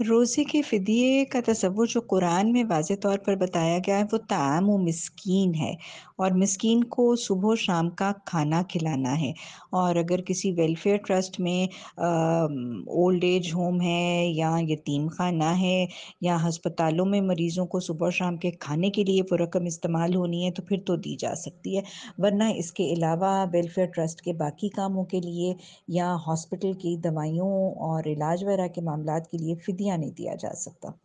रोज़े के फ़िदिये का तस्वुर जो कुरान में वाज तौर पर बताया गया है, वो ताम व मिस्कीन है और मस्किन को सुबह शाम का खाना खिलाना है। और अगर किसी वेलफेयर ट्रस्ट में ओल्ड एज होम है या यतीम खाना है या हस्पतालों में मरीज़ों को सुबह शाम के खाने के लिए वो रकम इस्तेमाल होनी है तो फिर तो दी जा सकती है। वरना इसके अलावा वेलफेयर ट्रस्ट के बाकी कामों के लिए या हॉस्पिटल की दवाइयों और इलाज वगैरह के मामलात के लिए प्रतिक्रिया नहीं दिया जा सकता।